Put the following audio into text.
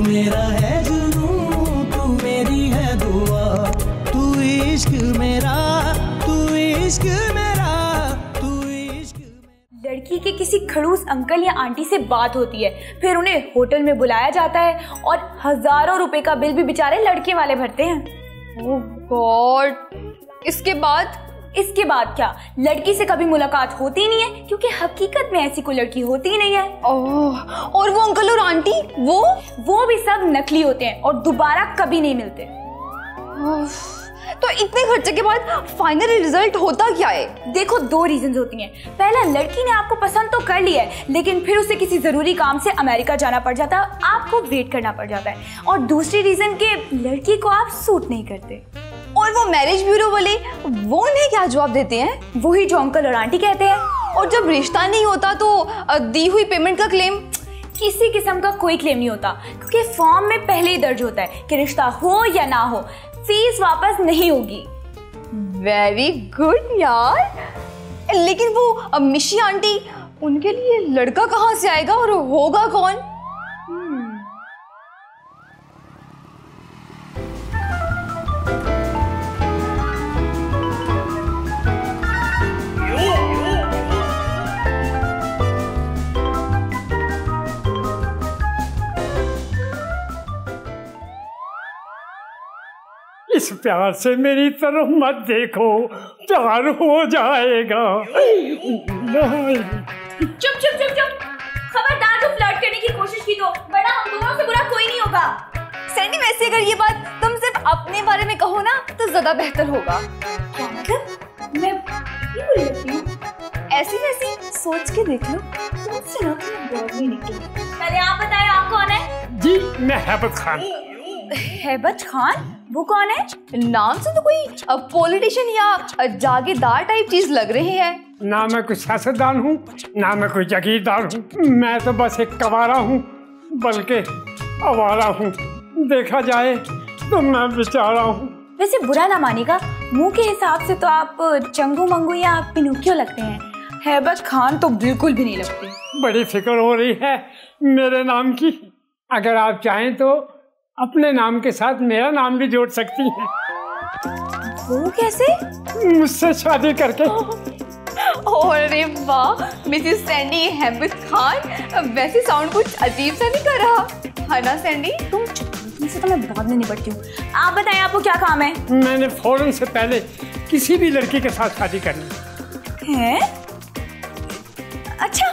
मेरा है जुनू तू मेरी है दुआ। तू इश्क मेरा तू इश्क मेरा तू इश्क मेरा। लड़की के किसी खड़ूस अंकल या आंटी से बात होती है फिर उन्हें होटल में बुलाया जाता है और हज़ारों रुपए का बिल भी बेचारे लड़के वाले भरते हैं। ओह गॉड इसके बाद इसके बाद क्या? लड़की से कभी मुलाकात होती नहीं है क्योंकि हकीकत में ऐसी कोई लड़की होती नहीं है। ओह और वो अंकल और आंटी? वो वो भी सब नकली होते हैं और दोबारा कभी नहीं मिलते। तो इतने खर्चे के बाद फाइनली रिज़ल्ट होता क्या है? देखो दो रीजन होती हैं। पहला लड़की ने आपको पसंद तो कर लिया है लेकिन फिर उसे किसी ज़रूरी काम से अमेरिका जाना पड़ जाता है आपको वेट करना पड़ जाता है। और दूसरी रीजन के लड़की को आप सूट नहीं करते। और वो मैरिज ब्यूरो वाले, वो उन्हें क्या जवाब देते हैं? वही जो अंकल और आंटी कहते हैं। और जब रिश्ता नहीं होता तो दी हुई पेमेंट का क्लेम किसी किस्म का कोई क्लेम नहीं होता, क्योंकि फॉर्म में पहले ही दर्ज होता है कि रिश्ता हो या ना हो। फ़ीस वापस नहीं होगी। वेरी गुड यार। लेकिन वो मिशी आंटी उनके लिए लड़का कहाँ से आएगा और होगा कौन? इस प्यार से मेरी तरफ़ मत देखो प्यार हो जाएगा। चुप चुप चुप चुप। खबरदार तो फ्लर्ट करने की कोशिश की तो। बड़ा हम दोनों से बुरा कोई नहीं होगा। सैंडी वैसे अगर ये बात तुम सिर्फ़ अपने बारे में कहो ना तो ज़्यादा बेहतर होगा। क्या मतलब? मैं ये बोल रही हूँ? ऐसी वैसी सोच के देख लो तुमसे ना कोई निकली। पहले आप बताएँ आप कौन है? जी मैं हैबत खान। हैबत खान? वो कौन है? नाम से तो कोई पॉलिटिशियन या जागीरदार टाइप चीज़ लग रही है। ना मैं कोई सियासतदान हूँ ना मैं कोई जागीरदार हूँ। मैं तो बस एक कवारा हूँ बल्कि आवारा हूँ। देखा जाए तो मैं बेचारा हूँ। वैसे बुरा ना मानेगा मुँह के हिसाब से तो आप चंगू मंगू या पिनोकियो लगते हैं। हैबत खान तो बिल्कुल भी नहीं लगते। बड़ी फ़िक्र हो रही है मेरे नाम की। अगर आप चाहें तो अपने नाम के साथ मेरा नाम भी जोड़ सकती हैं। वो कैसे? मुझसे शादी करके। अरे वाह मिसेस सैंडी हेबिट खान वैसे साउंड कुछ अजीब सा नहीं कर रहा। है ना सैंडी? तुम तुमसे तो मैं बाद में निपटती हूँ। आप बताएँ आपको क्या काम है? मैंने फ़ौरन से पहले किसी भी लड़की के साथ शादी करनी है? अच्छा